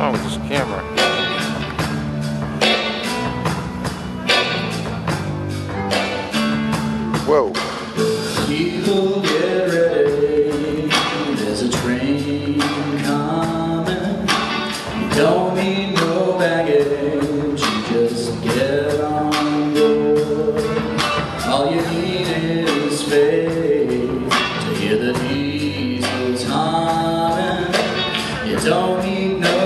wrong with this camera? Whoa. People get ready. There's a train coming. Don't need no baggage. Just get on board. All you need is to hear the diesels humming. You don't need no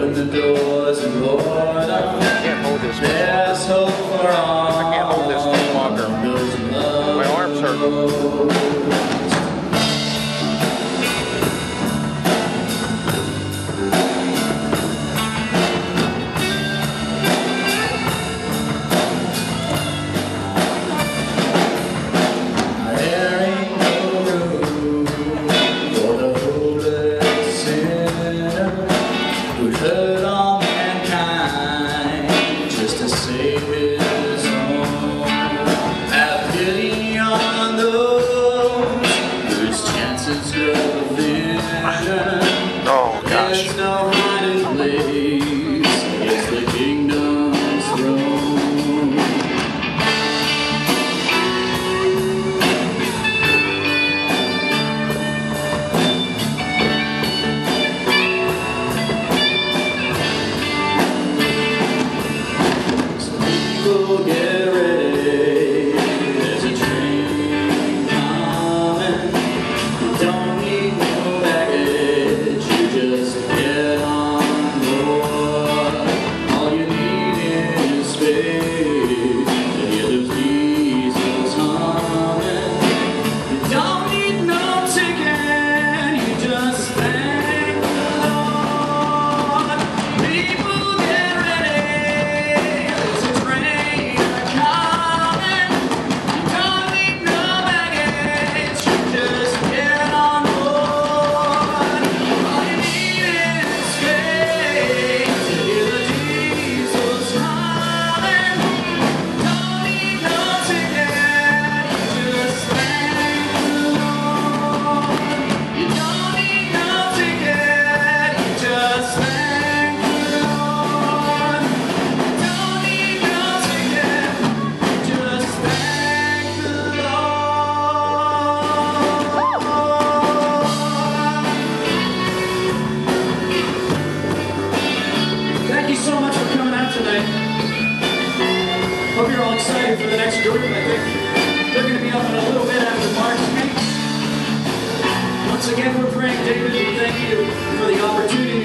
Open the doors and board them. Can't hold this. There's hope for all. I can't hold this any longer. Those who love My arms hurt. Who'd excited for the next group. I think they're going to be up in a little bit after March 8th. Once again, we're Praying David, thank you for the opportunity